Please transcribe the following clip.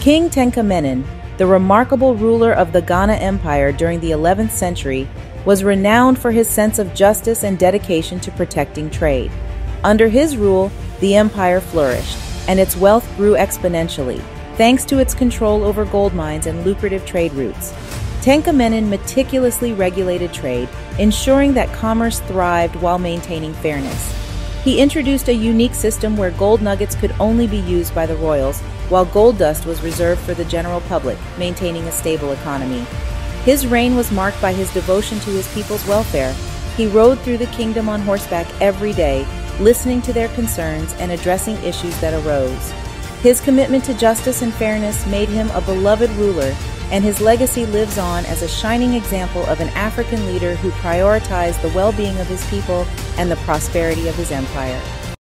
King Tenkamenin, the remarkable ruler of the Ghana Empire during the 11th century, was renowned for his sense of justice and dedication to protecting trade. Under his rule, the empire flourished, and its wealth grew exponentially, thanks to its control over gold mines and lucrative trade routes. Tenkamenin meticulously regulated trade, ensuring that commerce thrived while maintaining fairness. He introduced a unique system where gold nuggets could only be used by the royals, while gold dust was reserved for the general public, maintaining a stable economy. His reign was marked by his devotion to his people's welfare. He rode through the kingdom on horseback every day, listening to their concerns and addressing issues that arose. His commitment to justice and fairness made him a beloved ruler, and his legacy lives on as a shining example of an African leader who prioritized the well being of his people and the prosperity of his empire.